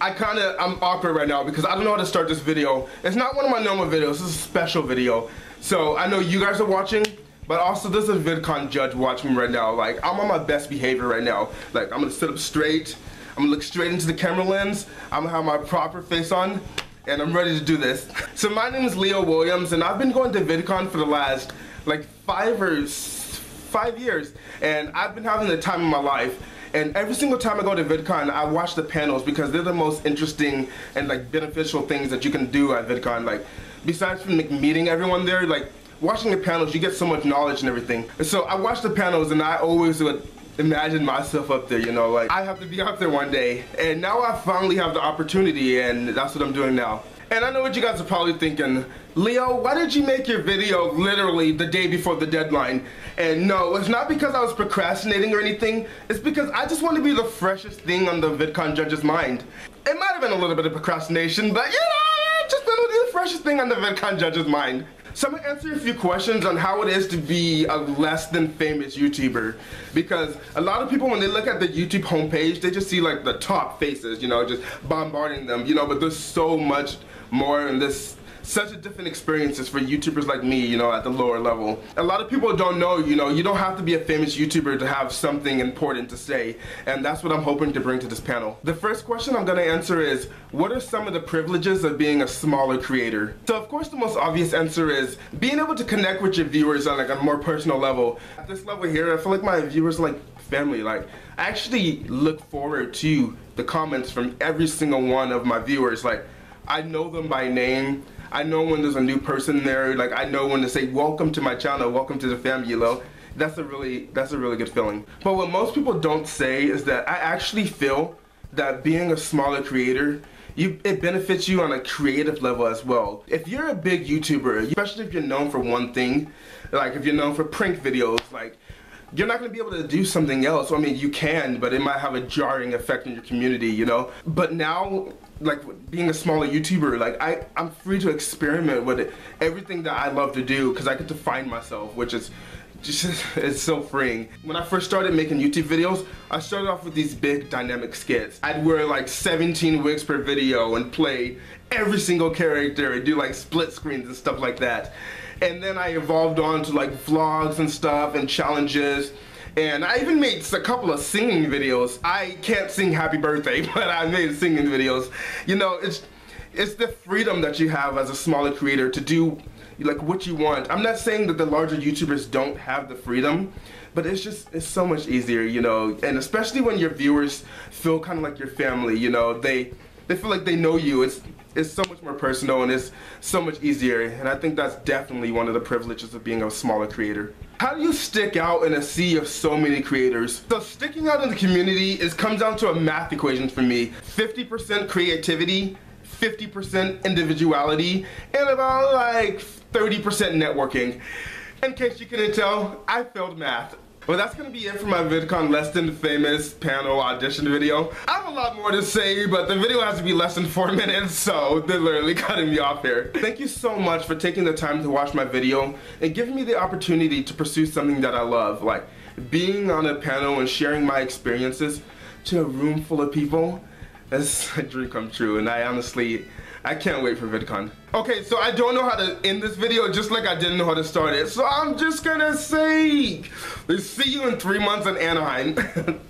I kind of, I'm awkward right now because I don't know how to start this video. It's not one of my normal videos, this is a special video. So I know you guys are watching, but also this is a VidCon judge watching me right now. Like, I'm on my best behavior right now. Like, I'm gonna sit up straight, I'm gonna look straight into the camera lens, I'm gonna have my proper face on, and I'm ready to do this. So my name is Leo Williams, and I've been going to VidCon for the last, like, five or five years, and I've been having the time of my life. And every single time I go to VidCon, I watch the panels because they're the most interesting and like beneficial things that you can do at VidCon. Like, besides from like, meeting everyone there, like watching the panels, you get so much knowledge and everything. And so I watch the panels and I always would imagine myself up there, you know, like I have to be up there one day. And now I finally have the opportunity and that's what I'm doing now. And I know what you guys are probably thinking, Leo, why did you make your video literally the day before the deadline? And no, it's not because I was procrastinating or anything, it's because I just want to be the freshest thing on the VidCon judge's mind. It might have been a little bit of procrastination, but you know, just been the freshest thing on the VidCon judge's mind. So I'm gonna answer a few questions on how it is to be a less than famous YouTuber. Because a lot of people, when they look at the YouTube homepage, they just see like the top faces, you know, just bombarding them, you know, but there's so much more in this such a different experiences for YouTubers like me, you know, at the lower level. A lot of people don't know, you know, you don't have to be a famous YouTuber to have something important to say, and that's what I'm hoping to bring to this panel. The first question I'm gonna answer is, what are some of the privileges of being a smaller creator? So of course the most obvious answer is being able to connect with your viewers on like a more personal level. At this level here, I feel like my viewers like family. Like, I actually look forward to the comments from every single one of my viewers. Like, I know them by name. I know when there's a new person there. Like I know when to say, welcome to my channel, welcome to the family, know. That's a really, that's a really good feeling. But what most people don't say is that I actually feel that being a smaller creator, you, it benefits you on a creative level as well. If you're a big YouTuber, especially if you're known for one thing, like if you're known for prank videos, like you're not going to be able to do something else. I mean, you can, but it might have a jarring effect in your community, you know? But now, like, being a smaller YouTuber, like, I, I'm free to experiment with it, everything that I love to do because I get to find myself, which is just, it's so freeing. When I first started making YouTube videos, I started off with these big dynamic skits. I'd wear like 17 wigs per video and play every single character and do like split screens and stuff like that. And then I evolved on to like vlogs and stuff and challenges. And I even made a couple of singing videos. I can't sing happy birthday, but I made singing videos. You know, it's it's the freedom that you have as a smaller creator to do like what you want. I'm not saying that the larger YouTubers don't have the freedom, but it's just it's so much easier, you know, and especially when your viewers feel kind of like your family, you know, they they feel like they know you. It's it's so much more personal and it's so much easier and I think that's definitely one of the privileges of being a smaller creator. How do you stick out in a sea of so many creators? So sticking out in the community is comes down to a math equation for me. 50% creativity, 50% individuality, and about like 30% networking. In case you couldn't tell, I failed math. Well, that's gonna be it for my VidCon Less Than Famous panel audition video. I have a lot more to say, but the video has to be less than four minutes, so they're literally cutting me off here. Thank you so much for taking the time to watch my video and giving me the opportunity to pursue something that I love, like being on a panel and sharing my experiences to a room full of people. That's a dream come true, and I honestly, I can't wait for VidCon. Okay, so I don't know how to end this video just like I didn't know how to start it. So I'm just gonna say, see you in three months in Anaheim.